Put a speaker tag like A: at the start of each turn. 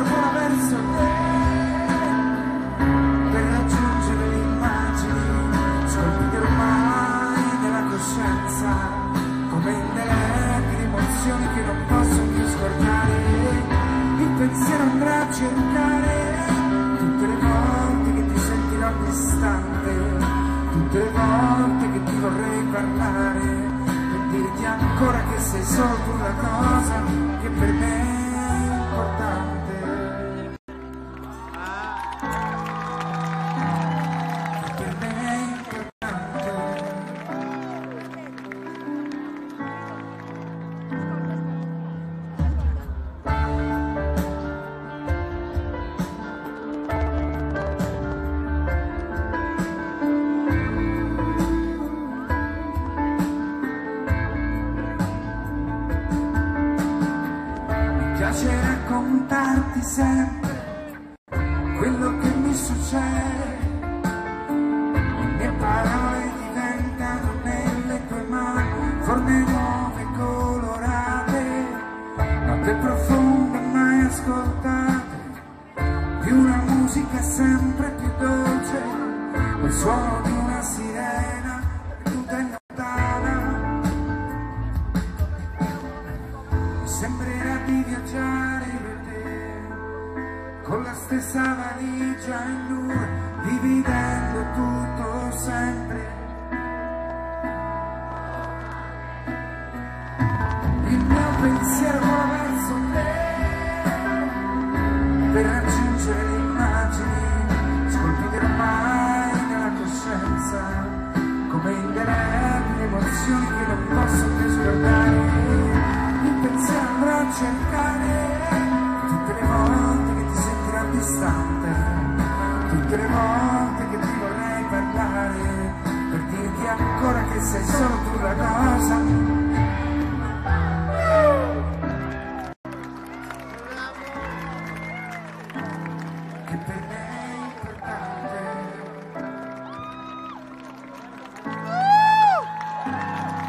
A: verso te. Per raggiungere le immagini scolpite ormai nella coscienza come indelebili emozioni che non posso più scordare. Il pensiero andrà a cercare tutte le volte che ti sentirò distante tutte le volte che ti vorrei parlare per dirti ancora che sei solo tu la cosa che per me piace raccontarti sempre quello che mi succede. Le mie parole diventano nelle tue mani forme nuove colorate, note profonde mai ascoltate, di una musica sempre più dolce, il suono di una di viaggiare per te con la stessa valigia in due, dividendo tutto sempre. Il mio pensiero dirti ancora che sei solo tu la cosa